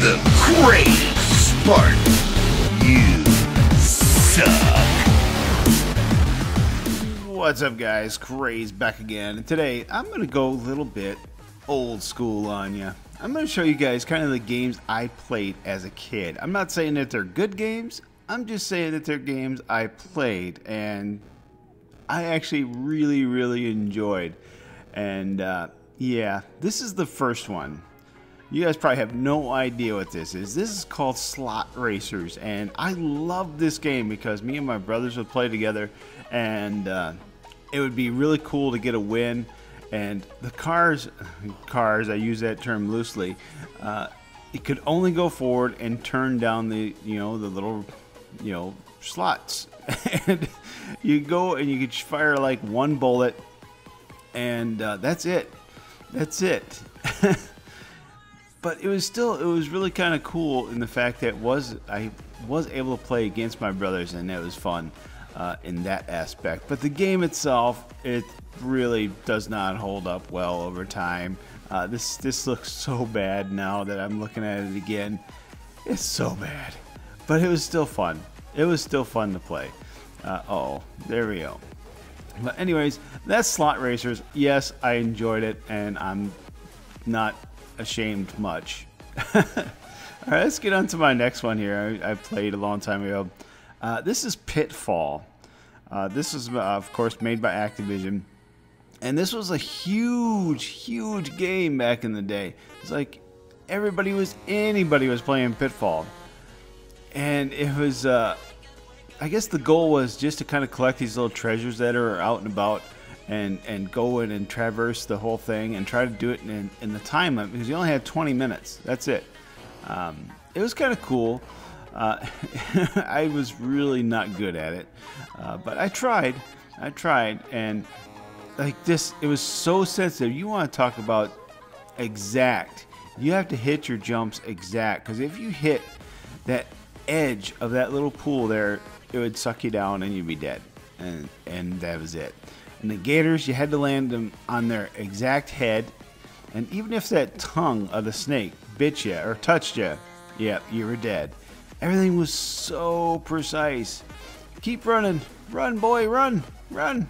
The Crazed Spartan. You suck. What's up, guys? Crazed back again. Today, I'm going to go a little bit old school on you. I'm going to show you guys kind of the games I played as a kid. I'm not saying that they're good games. I'm just saying that they're games I played and I actually really, really enjoyed. And uh, yeah, this is the first one. You guys probably have no idea what this is. This is called Slot Racers, and I love this game because me and my brothers would play together, and uh, it would be really cool to get a win. And the cars, cars, I use that term loosely, uh, it could only go forward and turn down the, you know, the little, you know, slots. and you go and you could fire like one bullet, and uh, that's it. That's it. but it was still it was really kind of cool in the fact that was I was able to play against my brothers and it was fun uh, in that aspect. But the game itself, it really does not hold up well over time. Uh, this this looks so bad now that I'm looking at it again. It's so bad, but it was still fun. It was still fun to play. Uh, oh, there we go. But anyways, that's Slot Racers. Yes, I enjoyed it, and I'm not ashamed much. All right, let's get on to my next one here. I, I played a long time ago. Uh, this is Pitfall. Uh, this is, uh, of course, made by Activision. And this was a huge, huge game back in the day. It's like everybody was, anybody was playing Pitfall. And it was, uh, I guess the goal was just to kind of collect these little treasures that are out and about and and go in and traverse the whole thing and try to do it in, in the time limit because you only had 20 minutes. That's it. Um, it was kind of cool. Uh, I was really not good at it, uh, but I tried. I tried, and like this, it was so sensitive. You want to talk about exact? You have to hit your jumps exact because if you hit that edge of that little pool there, it would suck you down and you'd be dead, and and that was it. And the gators, you had to land them on their exact head. And even if that tongue of the snake bit you or touched you, yeah, you were dead. Everything was so precise. Keep running. Run, boy, run, run.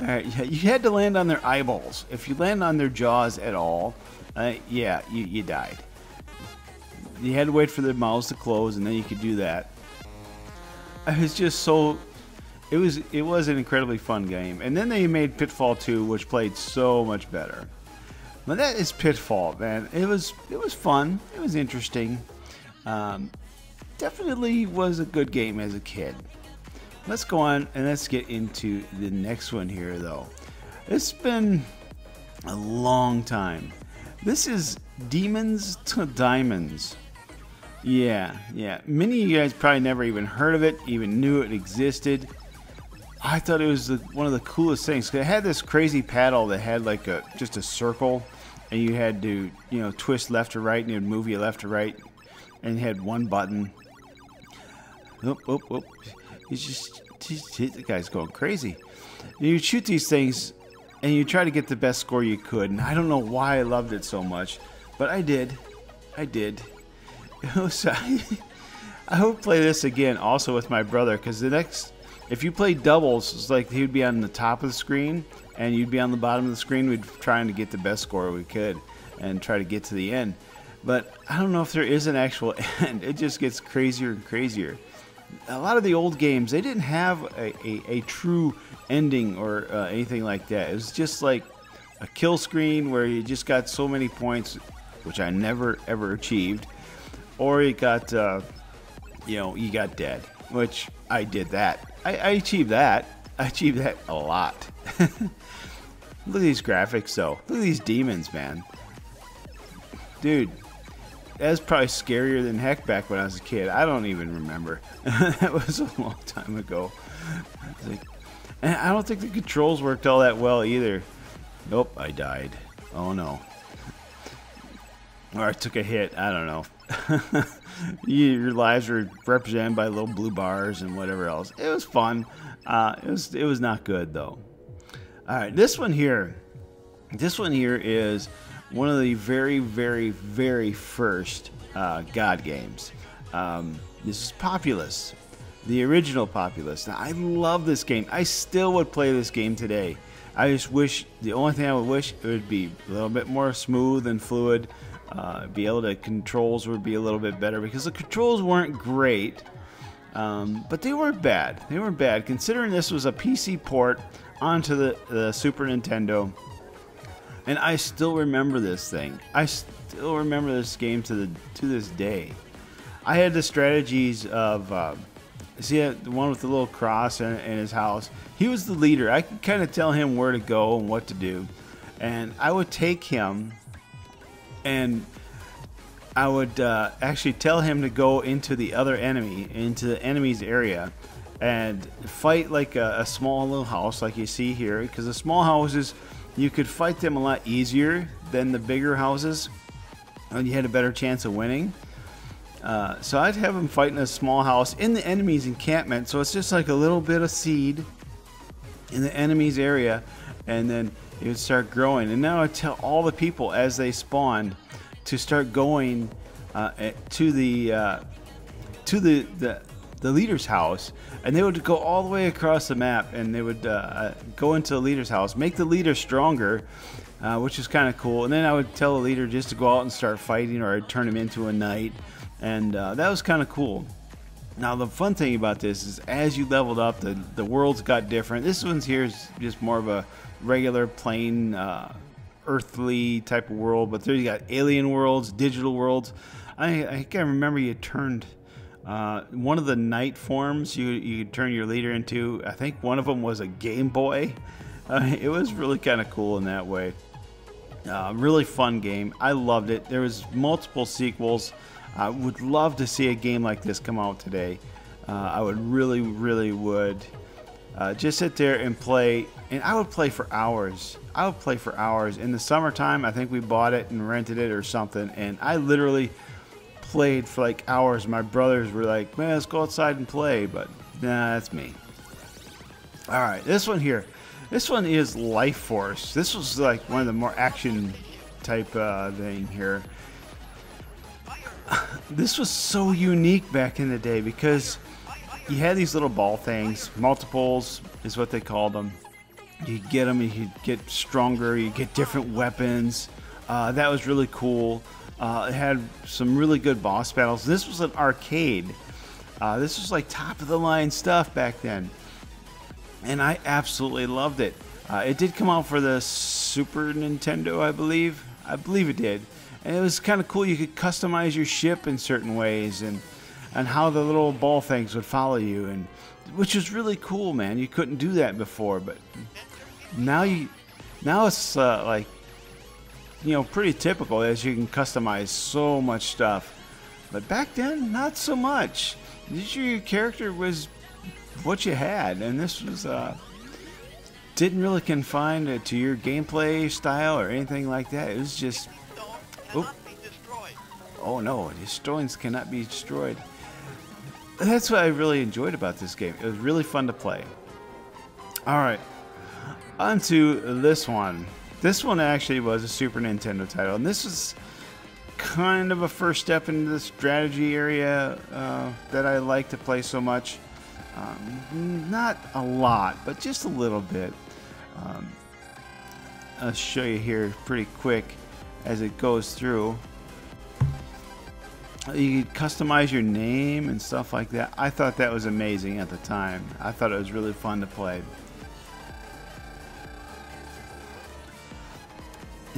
All right, yeah, you had to land on their eyeballs. If you land on their jaws at all, uh, yeah, you, you died. You had to wait for their mouths to close, and then you could do that. It was just so it was it was an incredibly fun game. And then they made Pitfall 2, which played so much better. But that is Pitfall, man. It was it was fun. It was interesting. Um, definitely was a good game as a kid. Let's go on and let's get into the next one here, though. It's been a long time. This is Demons to Diamonds. Yeah, yeah. Many of you guys probably never even heard of it, even knew it existed. I thought it was the, one of the coolest things. It had this crazy paddle that had like a just a circle, and you had to you know twist left or right, and it would move you left or right, and you had one button. Oh, oh, oh! He's just, the guy's going crazy. And you shoot these things, and you try to get the best score you could. And I don't know why I loved it so much, but I did. I did. I, would play this again also with my brother because the next if you play doubles, it's like he would be on the top of the screen and you'd be on the bottom of the screen. We'd trying to get the best score we could and try to get to the end. But I don't know if there is an actual end. It just gets crazier and crazier. A lot of the old games, they didn't have a, a, a true ending or uh, anything like that. It was just like a kill screen where you just got so many points, which I never ever achieved, or you got, uh, you know, you got dead, which I did that I, I achieved that. I achieved that a lot. Look at these graphics, though. Look at these demons, man. Dude, that's probably scarier than heck back when I was a kid. I don't even remember. that was a long time ago. Like, and I don't think the controls worked all that well either. Nope, I died. Oh no. Or I took a hit. I don't know. your lives were represented by little blue bars and whatever else. It was fun. Uh, it was it was not good though. All right, this one here, this one here is one of the very, very, very first uh, God games. Um, this is Populous, the original Populous. Now, I love this game. I still would play this game today. I just wish the only thing I would wish it would be a little bit more smooth and fluid. Uh, be able to controls would be a little bit better because the controls weren't great, um, but they weren't bad. They weren't bad considering this was a PC port onto the, the Super Nintendo. And I still remember this thing. I still remember this game to the to this day. I had the strategies of uh, see the one with the little cross in, in his house. He was the leader. I could kind of tell him where to go and what to do, and I would take him and I would uh, actually tell him to go into the other enemy, into the enemy's area, and fight like a, a small little house, like you see here. Because the small houses, you could fight them a lot easier than the bigger houses, and you had a better chance of winning. Uh, so I'd have him fight in a small house in the enemy's encampment. So it's just like a little bit of seed in the enemy's area, and then it would start growing. And now I tell all the people as they spawned to start going uh, eh, to the uh, to the, the the leader's house, and they would go all the way across the map, and they would uh, uh go into the leader's house, make the leader stronger, uh, which is kind of cool. And then I would tell the leader just to go out and start fighting, or I'd turn him into a knight, and uh, that was kind of cool. Now the fun thing about this is as you leveled up, the the worlds got different. This one's here is just more of a regular plain uh, earthly type of world, but there you got alien worlds, digital worlds. I I can remember you turned. Uh, one of the knight forms you you turn your leader into. I think one of them was a Game Boy. Uh, it was really kind of cool in that way. Uh, really fun game. I loved it. There was multiple sequels. I would love to see a game like this come out today. Uh, I would really, really would. Uh, just sit there and play, and I would play for hours. I would play for hours. In the summertime, I think we bought it and rented it or something, and I literally played for like hours. My brothers were like, man, let's go outside and play, but nah, that's me. All right, this one here. This one is Life Force. This was like one of the more action type uh, thing here. This was so unique back in the day because you had these little ball things, multiples is what they called them. You get them, you get stronger, you get different weapons. Uh, that was really cool. Uh, it had some really good boss battles. This was an arcade. Uh, this was like top of the line stuff back then. And I absolutely loved it. Uh, it did come out for the Super Nintendo, I believe. I believe it did. And it was kind of cool. You could customize your ship in certain ways and and how the little ball things would follow you and which was really cool, man. You couldn't do that before, but now you now it's uh, like you know pretty typical as you can customize so much stuff. But back then, not so much. Your character was what you had, and this was uh, didn't really confine it to your gameplay style or anything like that. It was just, oh, oh no, destroyings cannot be destroyed that's what I really enjoyed about this game. It was really fun to play. All right, on to this one. This one actually was a Super Nintendo title, and this is kind of a first step into the strategy area uh, that I like to play so much. Um, not a lot, but just a little bit. Um, I'll show you here pretty quick as it goes through you could customize your name and stuff like that. I thought that was amazing at the time. I thought it was really fun to play.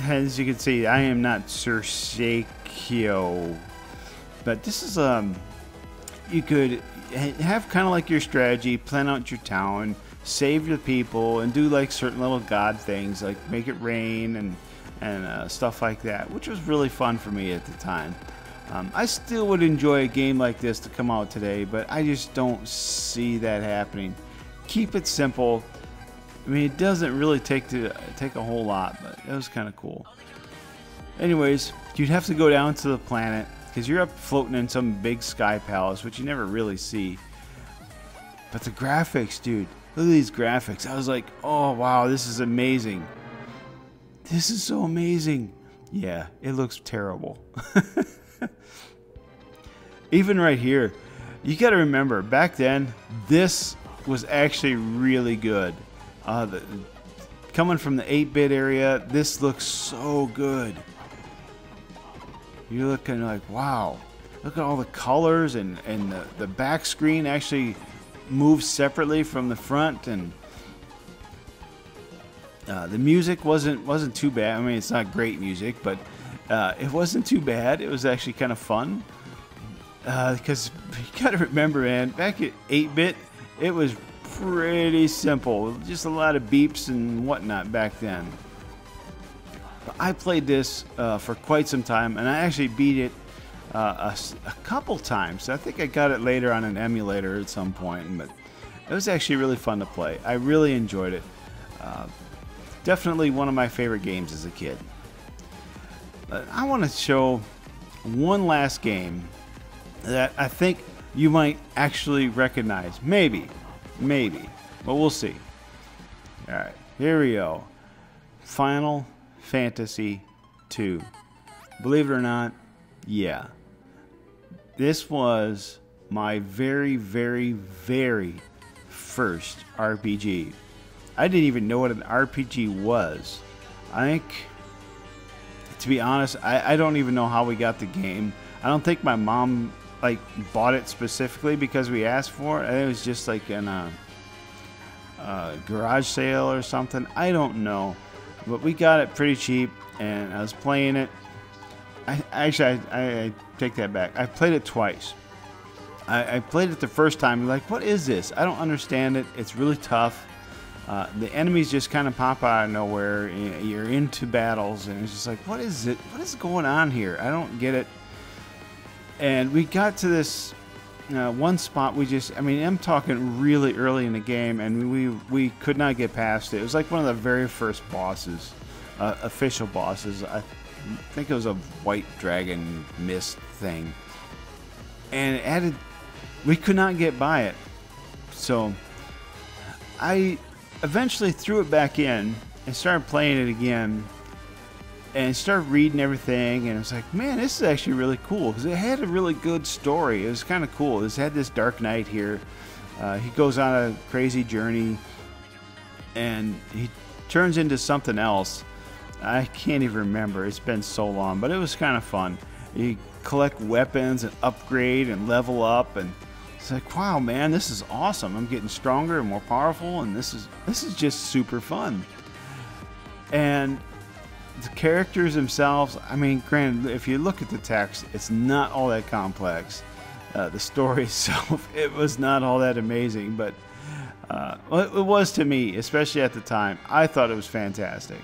As you can see, I am not Sir Sakio, but this is um, you could have kind of like your strategy, plan out your town, save your people, and do like certain little god things, like make it rain and and uh, stuff like that, which was really fun for me at the time. Um, I still would enjoy a game like this to come out today, but I just don't see that happening. Keep it simple. I mean, it doesn't really take to take a whole lot, but it was kind of cool. Anyways, you'd have to go down to the planet because you're up floating in some big sky palace, which you never really see. But the graphics, dude, look at these graphics. I was like, oh wow, this is amazing. This is so amazing. Yeah, it looks terrible. Even right here, you got to remember back then, this was actually really good. Uh, the, coming from the 8-bit area, this looks so good. You're looking like, wow, look at all the colors and, and the, the back screen actually moves separately from the front and uh, the music wasn't wasn't too bad. I mean, it's not great music, but uh, it wasn't too bad. It was actually kind of fun because uh, you got to remember, man, back at 8-bit, it was pretty simple. Just a lot of beeps and whatnot back then. But I played this uh, for quite some time, and I actually beat it uh, a, a, couple times. I think I got it later on an emulator at some point, but it was actually really fun to play. I really enjoyed it. Uh, definitely one of my favorite games as a kid. But I want to show one last game that I think you might actually recognize. Maybe. Maybe. But we'll see. Alright, here we go. Final Fantasy 2. Believe it or not, yeah. This was my very, very, very first RPG. I didn't even know what an RPG was. I think, to be honest, I, I don't even know how we got the game. I don't think my mom like bought it specifically because we asked for it. It was just like in a, a garage sale or something. I don't know, but we got it pretty cheap, and I was playing it. I actually I, I take that back. I played it twice. I, I played it the first time. Like, what is this? I don't understand it. It's really tough. Uh, the enemies just kind of pop out of nowhere. You're into battles, and it's just like, what is it? What is going on here? I don't get it. And we got to this uh, one spot. We just, I mean, I'm talking really early in the game, and we we could not get past it. It was like one of the very first bosses, uh, official bosses. I think it was a white dragon mist thing, and it added. We could not get by it, so I eventually threw it back in and started playing it again and started reading everything. And I was like man this is actually really cool because it had a really good story. It was kind of cool. It had this dark knight here. Uh, he goes on a crazy journey and he turns into something else. I can't even remember. It's been so long but it was kind of fun. You collect weapons and upgrade and level up and it's like, wow, man, this is awesome. I'm getting stronger and more powerful, and this is this is just super fun. And the characters themselves, I mean, granted, if you look at the text, it's not all that complex. Uh, the story itself, it was not all that amazing, but uh, it was to me, especially at the time. I thought it was fantastic,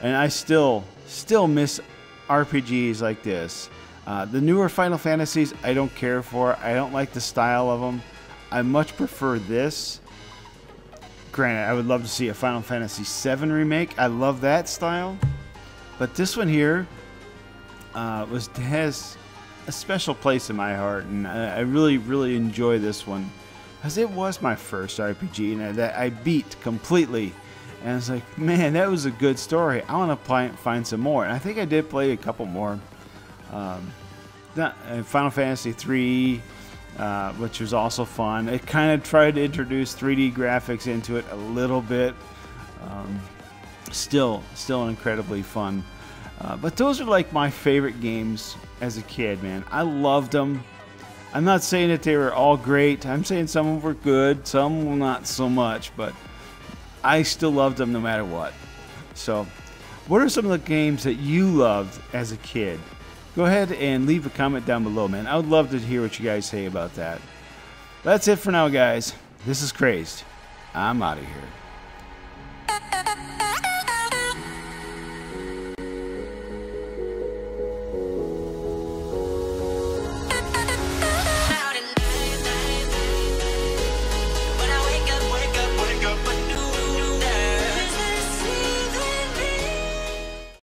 and I still still miss RPGs like this. Uh, the newer Final Fantasies, I don't care for. I don't like the style of them. I much prefer this. Granted, I would love to see a Final Fantasy VII remake. I love that style. But this one here uh, was has a special place in my heart, and I, I really, really enjoy this one because it was my first RPG, and I, that I beat completely. And it's like, man, that was a good story. I want to find some more. And I think I did play a couple more. Um, uh, Final Fantasy III, uh, which was also fun. It kind of tried to introduce 3D graphics into it a little bit. Um, still, still incredibly fun. Uh, but those are like my favorite games as a kid, man. I loved them. I'm not saying that they were all great. I'm saying some were good, some not so much, but I still loved them no matter what. So, what are some of the games that you loved as a kid? Go ahead and leave a comment down below, man. I would love to hear what you guys say about that. That's it for now, guys. This is Crazed. I'm out of here.